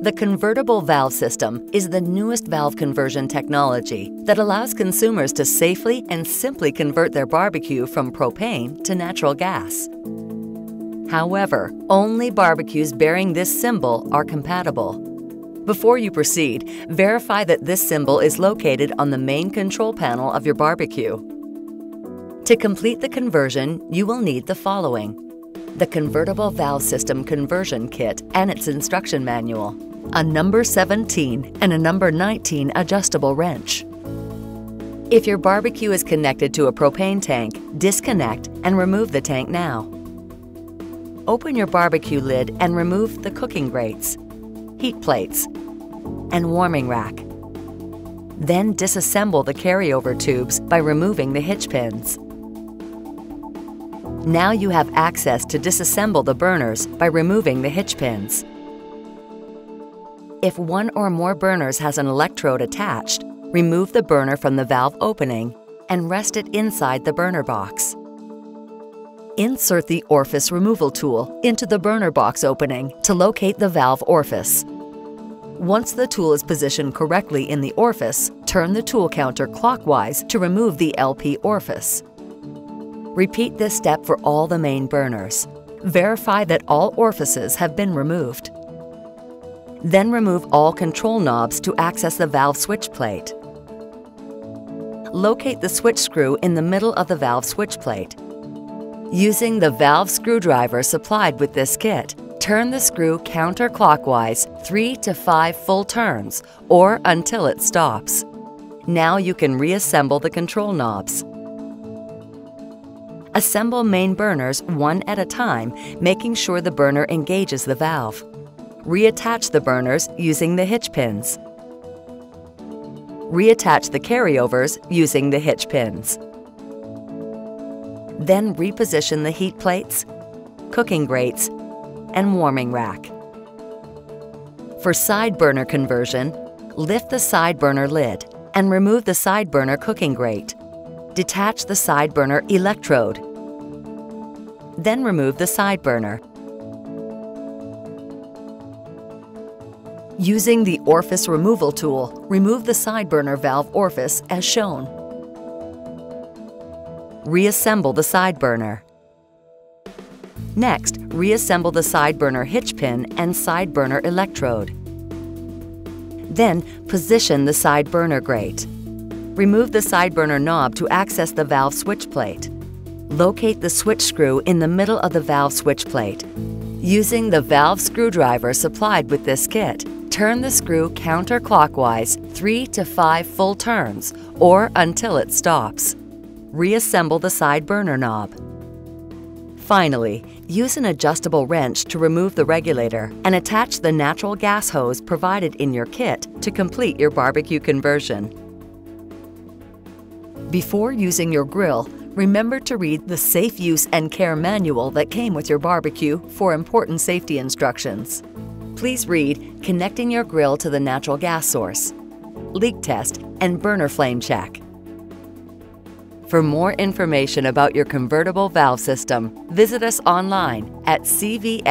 The convertible valve system is the newest valve conversion technology that allows consumers to safely and simply convert their barbecue from propane to natural gas. However, only barbecues bearing this symbol are compatible. Before you proceed, verify that this symbol is located on the main control panel of your barbecue. To complete the conversion, you will need the following. The Convertible Valve System Conversion Kit and its instruction manual, a number 17 and a number 19 adjustable wrench. If your barbecue is connected to a propane tank, disconnect and remove the tank now. Open your barbecue lid and remove the cooking grates, heat plates, and warming rack. Then disassemble the carryover tubes by removing the hitch pins. Now you have access to disassemble the burners by removing the hitch pins. If one or more burners has an electrode attached, remove the burner from the valve opening and rest it inside the burner box. Insert the orifice removal tool into the burner box opening to locate the valve orifice. Once the tool is positioned correctly in the orifice, turn the tool counter clockwise to remove the LP orifice. Repeat this step for all the main burners. Verify that all orifices have been removed. Then remove all control knobs to access the valve switch plate. Locate the switch screw in the middle of the valve switch plate. Using the valve screwdriver supplied with this kit, turn the screw counterclockwise 3 to 5 full turns or until it stops. Now you can reassemble the control knobs. Assemble main burners one at a time, making sure the burner engages the valve. Reattach the burners using the hitch pins. Reattach the carryovers using the hitch pins. Then reposition the heat plates, cooking grates, and warming rack. For side burner conversion, lift the side burner lid and remove the side burner cooking grate. Detach the side burner electrode. Then remove the side burner. Using the orifice removal tool, remove the side burner valve orifice as shown. Reassemble the side burner. Next, reassemble the side burner hitch pin and side burner electrode. Then, position the side burner grate. Remove the side burner knob to access the valve switch plate. Locate the switch screw in the middle of the valve switch plate. Using the valve screwdriver supplied with this kit, turn the screw counterclockwise 3 to 5 full turns or until it stops. Reassemble the side burner knob. Finally, use an adjustable wrench to remove the regulator and attach the natural gas hose provided in your kit to complete your barbecue conversion. Before using your grill, remember to read the Safe Use and Care Manual that came with your barbecue for important safety instructions. Please read Connecting Your Grill to the Natural Gas Source, Leak Test, and Burner Flame Check. For more information about your convertible valve system, visit us online at cvsbbq.com.